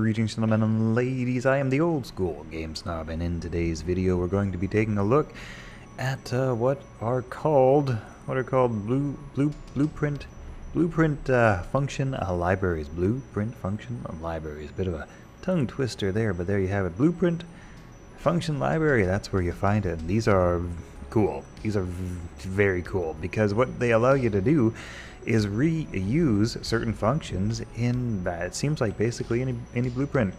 Greetings gentlemen and ladies, I am the old school game snob and in today's video we're going to be taking a look at uh, what are called what are called blue blue blueprint blueprint uh, function uh, libraries. Blueprint function libraries bit of a tongue twister there but there you have it. Blueprint function library that's where you find it. And these are cool these are very cool because what they allow you to do is reuse certain functions in that it seems like basically any any blueprint.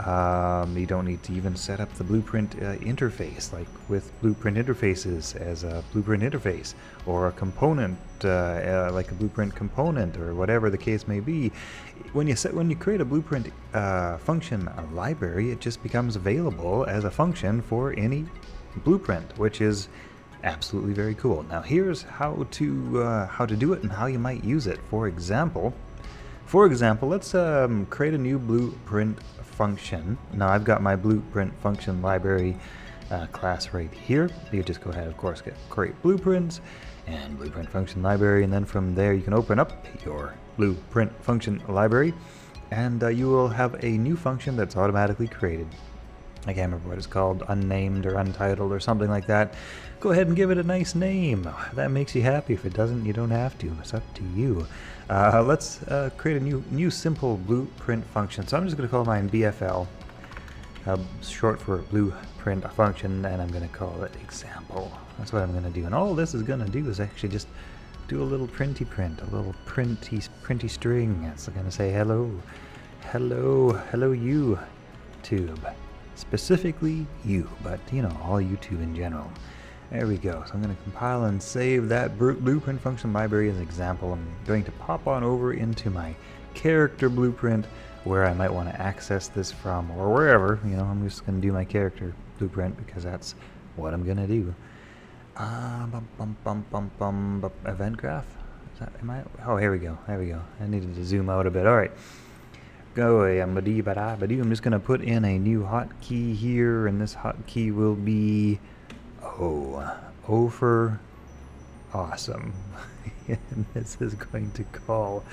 Um, you don't need to even set up the blueprint uh, interface, like with blueprint interfaces as a blueprint interface, or a component uh, uh, like a blueprint component, or whatever the case may be. When you set when you create a blueprint uh, function a library, it just becomes available as a function for any blueprint, which is absolutely very cool. Now here's how to uh, how to do it and how you might use it. For example, for example, let's um, create a new blueprint function. Now I've got my blueprint function library uh, class right here. You just go ahead, of course, get create blueprints and blueprint function library, and then from there you can open up your blueprint function library, and uh, you will have a new function that's automatically created. I can't remember what it's called, unnamed or untitled or something like that. Go ahead and give it a nice name. That makes you happy. If it doesn't, you don't have to. It's up to you. Uh, let's uh, create a new, new simple blueprint function. So I'm just going to call mine BFL, uh, short for blueprint function, and I'm going to call it example. That's what I'm going to do. And all this is going to do is actually just do a little printy print, a little printy, printy string. It's going to say hello, hello, hello you, tube specifically you, but you know, all YouTube in general. There we go. So I'm going to compile and save that blueprint function library as an example. I'm going to pop on over into my character blueprint where I might want to access this from or wherever. You know, I'm just going to do my character blueprint because that's what I'm going to do. Uh, bum, bum, bum, bum, bum, bum, event graph? Is that, am I? Oh, here we go. There we go. I needed to zoom out a bit. All right go I'm just going to put in a new hotkey here, and this hotkey will be O. O for awesome. and this is going to call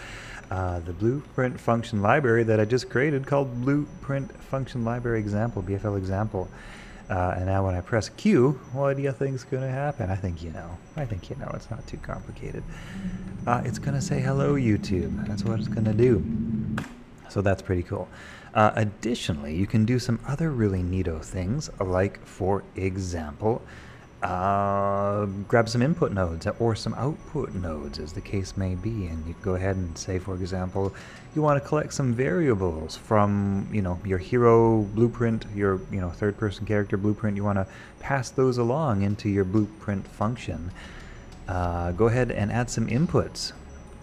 uh, the blueprint function library that I just created called blueprint function library example, BFL example. Uh, and now when I press Q, what do you think's going to happen? I think you know. I think you know. It's not too complicated. Uh, it's going to say hello YouTube. That's what it's going to do. So that's pretty cool. Uh, additionally, you can do some other really neato things, like, for example, uh, grab some input nodes or some output nodes, as the case may be, and you go ahead and say, for example, you want to collect some variables from, you know, your hero blueprint, your, you know, third-person character blueprint. You want to pass those along into your blueprint function. Uh, go ahead and add some inputs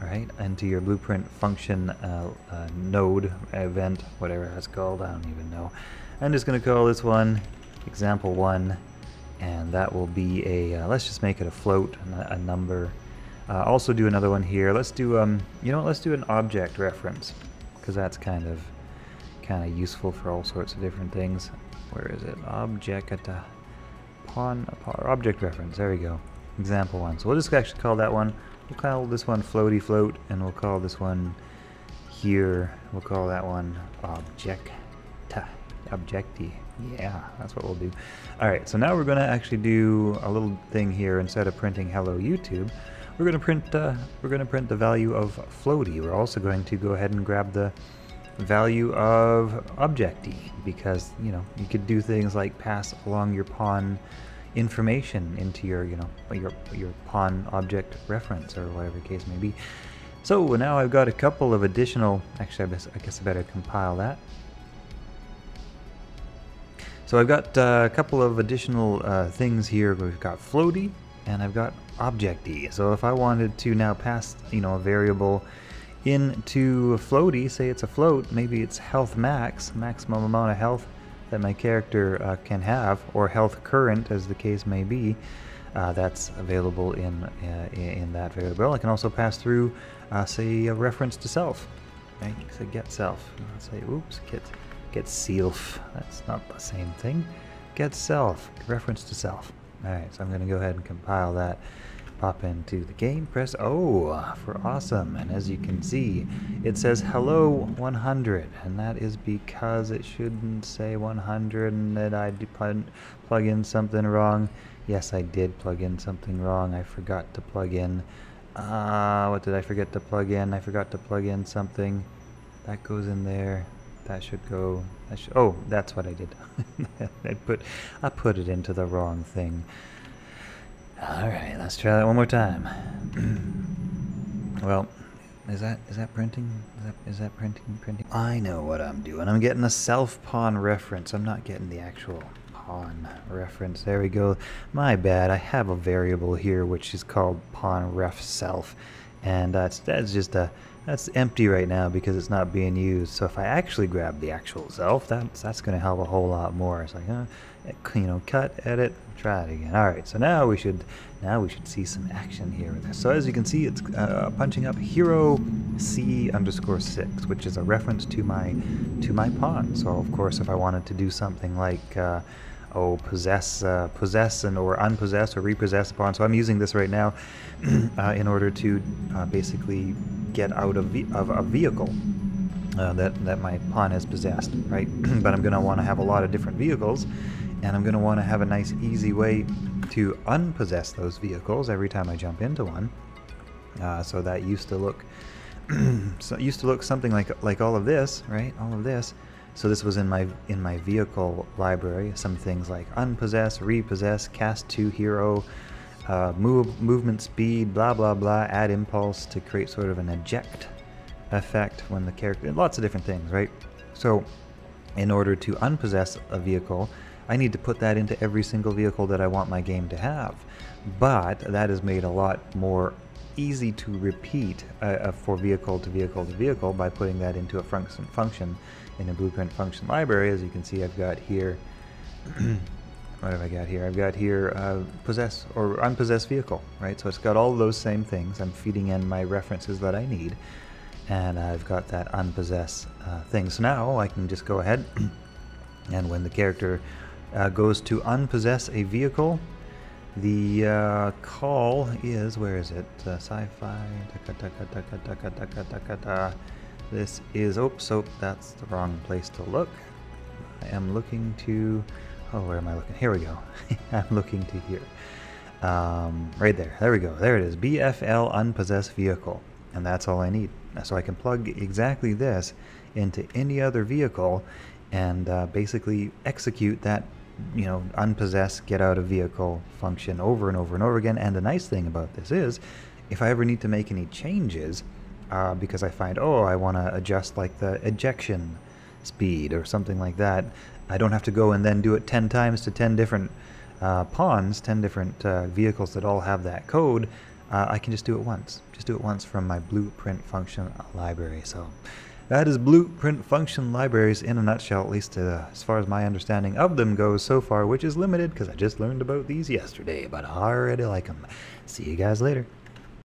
right, into your blueprint function uh, uh, node event, whatever that's called, I don't even know. I'm just going to call this one example one, and that will be a, uh, let's just make it a float, a, number. Uh, also do another one here. Let's do, um, you know, what, let's do an object reference, because that's kind of, kind of useful for all sorts of different things. Where is it? Object, pawn, object reference. There we go. Example one. So we'll just actually call that one We'll call this one floaty float, and we'll call this one here, we'll call that one object, objecty. Yeah, that's what we'll do. Alright, so now we're going to actually do a little thing here. Instead of printing hello YouTube, we're going to print uh, we're to print the value of floaty. We're also going to go ahead and grab the value of objecty because, you know, you could do things like pass along your pawn information into your, you know, your, your pawn object reference or whatever the case may be. So now I've got a couple of additional, actually I guess I better compile that. So I've got uh, a couple of additional uh, things here. We've got floaty and I've got objecty. So if I wanted to now pass, you know, a variable into floaty, say it's a float, maybe it's health max, maximum amount of health that my character uh, can have, or health current as the case may be, uh, that's available in, uh, in that variable. I can also pass through, uh, say, a reference to self. Right? So get self. Let's say, oops, get, get self. That's not the same thing. Get self, reference to self. Alright, so I'm going to go ahead and compile that pop into the game, press O for awesome, and as you can see, it says hello 100, and that is because it shouldn't say 100 and that I plug in something wrong. Yes, I did plug in something wrong. I forgot to plug in, uh, what did I forget to plug in? I forgot to plug in something. That goes in there. That should go, that oh, that's what I did. I put, I put it into the wrong thing. All right, let's try that one more time. well, is that is that printing? Is that is that printing? Printing? I know what I'm doing. I'm getting a self pawn reference. I'm not getting the actual pawn reference. There we go. My bad. I have a variable here which is called pawn ref self, and uh, that's that's just a that's empty right now because it's not being used. So if I actually grab the actual self, that's that's going to help a whole lot more. It's like, uh, you know, cut, edit, try it again. All right, so now we should now we should see some action here. So as you can see, it's uh, punching up hero C underscore six, which is a reference to my to my pawn. So of course, if I wanted to do something like uh, oh possess uh, possess and or unpossess or repossess pawn, so I'm using this right now uh, in order to uh, basically get out of, of a vehicle. Uh, that, that my pawn has possessed, right? but I'm going to want to have a lot of different vehicles, and I'm going to want to have a nice easy way to unpossess those vehicles every time I jump into one. Uh, so that used to look so used to look something like like all of this, right? All of this. So this was in my in my vehicle library. Some things like unpossess, repossess, cast to hero, uh, move movement speed, blah blah blah. Add impulse to create sort of an eject effect when the character. Lots of different things, right? So in order to unpossess a vehicle, I need to put that into every single vehicle that I want my game to have. But that is made a lot more easy to repeat uh, uh, for vehicle to vehicle to vehicle by putting that into a function function in a blueprint function library. As you can see, I've got here. what have I got here? I've got here uh, possess or unpossessed vehicle, right? So it's got all those same things. I'm feeding in my references that I need, and I've got that unpossess uh, thing. So now I can just go ahead, and when the character uh, goes to unpossess a vehicle. The uh, call is, where is it? Uh, sci-fi. This is, oops, so that's the wrong place to look. I am looking to, oh, where am I looking? Here we go. I'm looking to here. Um, right there, there we go. There it is, BFL unpossessed vehicle. And that's all I need. So I can plug exactly this into any other vehicle and uh, basically execute that you know, unpossess, get out of vehicle function over and over and over again. And the nice thing about this is, if I ever need to make any changes, uh, because I find, oh, I want to adjust like the ejection speed or something like that, I don't have to go and then do it 10 times to 10 different uh, pawns, 10 different uh, vehicles that all have that code. Uh, I can just do it once. Just do it once from my blueprint function library. So that is blueprint function libraries in a nutshell, at least uh, as far as my understanding of them goes so far, which is limited because I just learned about these yesterday, but I already like them. See you guys later.